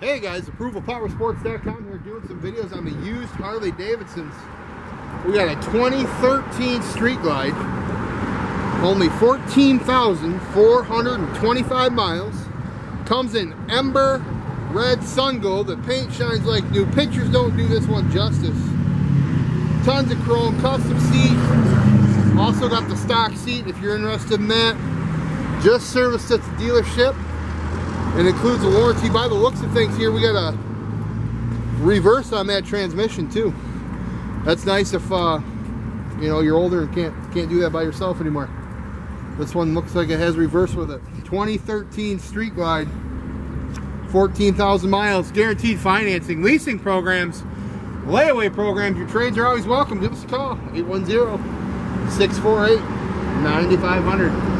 Hey guys, ApprovalPowerSports.com here doing some videos on the used Harley Davidsons. We got a 2013 Street Glide, only 14,425 miles. Comes in Ember Red Sunglo. The paint shines like new. Pictures don't do this one justice. Tons of chrome, custom seat. Also got the stock seat if you're interested in that. Just serviced at the dealership and includes a warranty by the looks of things here. We got a reverse on that transmission too. That's nice if uh, you know you're older and can't can't do that by yourself anymore. This one looks like it has reverse with it. 2013 street glide. 14,000 miles guaranteed financing leasing programs layaway programs. Your trades are always welcome. Give us a call 810 648 9500